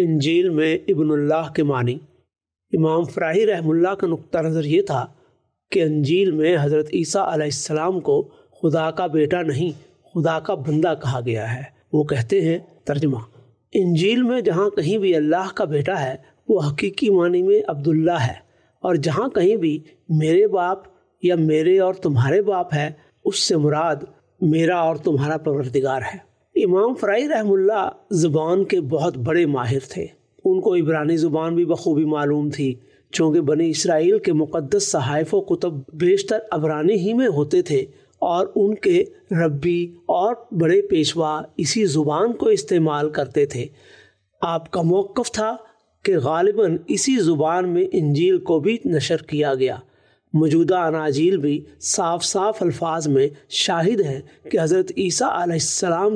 इंजील में इब्नुल्लाह के मानी। इमाम फ़राही रहमुल्ला का नुक्ता नज़र ये था कि अंजील में हज़रत ईसा अलैहिस्सलाम को खुदा का बेटा नहीं, खुदा का बंदा कहा गया है। वो कहते हैं, तर्जमा, इंजील में जहाँ कहीं भी अल्लाह का बेटा है, वो हकीकी मानी में अब्दुल्ला है। और जहाँ कहीं भी मेरे बाप या मेरे और तुम्हारे बाप है, उससे मुराद मेरा और तुम्हारा परवरदिगार है। इमाम फ़राई रहमुल्ला ज़ुबान के बहुत बड़े माहिर थे। उनको इब्रानी ज़ुबान भी बखूबी मालूम थी, चूँकि बनी इसराइल के मुक़दस सहाफ़ कुतब बेशतर अबरानी ही में होते थे और उनके रब्बी और बड़े पेशवा इसी ज़ुबान को इस्तेमाल करते थे। आपका मौक़ था कि गालिबा इसी ज़ुबान में इंजील को भी नशर किया गया। मौजूदा अनाजील भी साफ़ साफ़ अल्फाज में शाहिद हैं कि हज़रत ईसा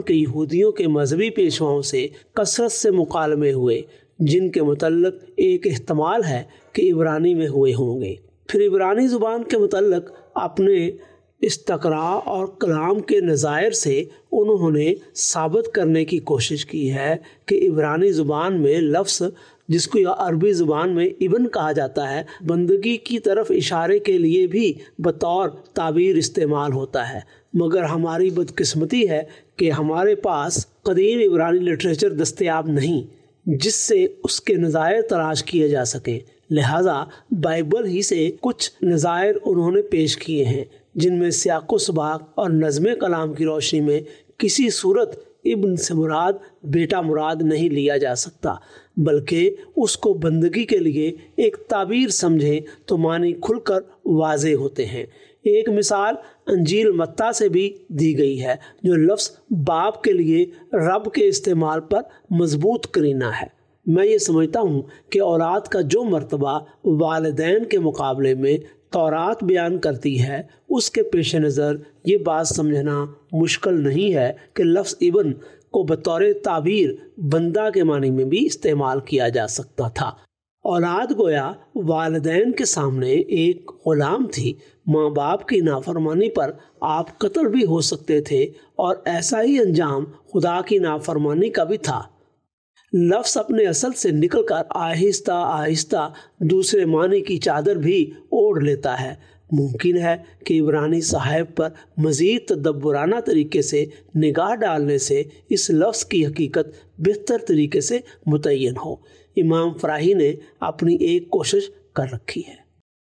के यहूदियों के मजहबी पेशवाओं से कसरत से मुकालमे हुए, जिनके मतलब एक अहतमाल है कि इबरानी में हुए होंगे। फिर इबरानी ज़ुबान के मतलब अपने इस्तकरा और कलाम के नज़ायर से उन्होंने साबित करने की कोशिश की है कि इबरानी ज़ुबान में लफ्ज़, जिसको या अरबी ज़ुबान में इबन कहा जाता है, बंदगी की तरफ़ इशारे के लिए भी बतौर ताबीर इस्तेमाल होता है। मगर हमारी बदकिस्मती है कि हमारे पास कदीम इबरानी लिटरेचर दस्तियाब नहीं, जिससे उसके नज़ायर तलाश किए जा सकें। लिहाजा बाइबल ही से कुछ नज़ायर उन्होंने पेश किए हैं। जिनमें सियाको सबाक और नज़म कलाम की रोशनी में किसी सूरत इब्न से मुराद, बेटा मुराद नहीं लिया जा सकता, बल्कि उसको बंदगी के लिए एक ताबीर समझें तो मानी खुलकर वाजे होते हैं। एक मिसाल अंजील मत्ता से भी दी गई है, जो लफ्ज़ बाप के लिए रब के इस्तेमाल पर मज़बूत करीना है। मैं ये समझता हूँ कि औलाद का जो मर्तबा वालदेन के मुकाबले में तौरात बयान करती है, उसके पेश नज़र ये बात समझना मुश्किल नहीं है कि लफ्ज़ इबन को बतौर ताबीर बंदा के मानी में भी इस्तेमाल किया जा सकता था। औलाद गोया वालदेन के सामने एक गुलाम थी। माँ बाप की नाफरमानी पर आप कत्ल भी हो सकते थे और ऐसा ही अंजाम खुदा की नाफरमानी का भी था। लफ्स अपने असल से निकलकर आहिस्ता आहिस्ता दूसरे मानी की चादर भी ओढ़ लेता है। मुमकिन है कि इबरानी साहब पर मज़ीद तदब्बराना तरीके से निगाह डालने से इस लफ्ज़ की हकीकत बेहतर तरीके से मुतन हो। इमाम फ़राही ने अपनी एक कोशिश कर रखी है।